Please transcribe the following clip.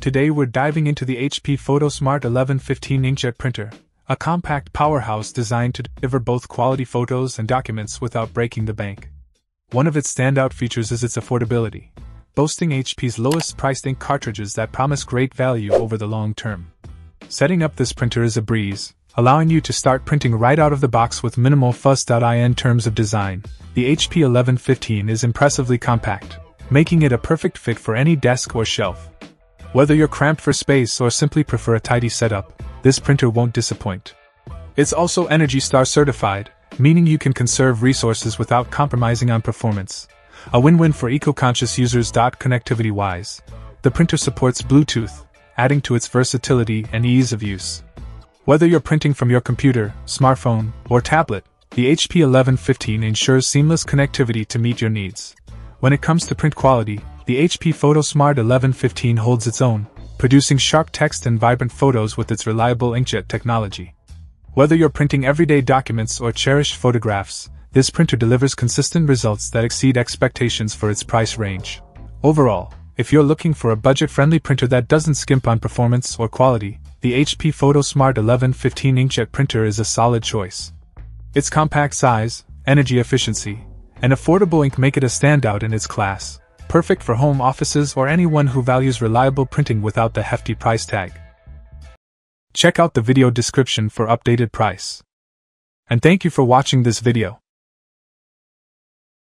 Today we're diving into the HP PhotoSmart 1115 inkjet printer, a compact powerhouse designed to deliver both quality photos and documents without breaking the bank. One of its standout features is its affordability, boasting HP's lowest priced ink cartridges that promise great value over the long term. Setting up this printer is a breeze, allowing you to start printing right out of the box with minimal fuss. In terms of design, the HP 1115 is impressively compact, making it a perfect fit for any desk or shelf. Whether you're cramped for space or simply prefer a tidy setup, this printer won't disappoint. It's also Energy Star certified, meaning you can conserve resources without compromising on performance. A win win for eco conscious users. Connectivity wise, the printer supports Bluetooth, adding to its versatility and ease of use. Whether you're printing from your computer, smartphone, or tablet, the HP 1115 ensures seamless connectivity to meet your needs. When it comes to print quality, the HP PhotoSmart 1115 holds its own, producing sharp text and vibrant photos with its reliable inkjet technology. Whether you're printing everyday documents or cherished photographs, this printer delivers consistent results that exceed expectations for its price range. Overall, if you're looking for a budget friendly printer that doesn't skimp on performance or quality, the HP PhotoSmart 1115 inkjet printer is a solid choice. Its compact size, energy efficiency, and affordable ink make it a standout in its class perfect for home offices or anyone who values reliable printing without the hefty price tag. Check out the video description for updated price. And thank you for watching this video.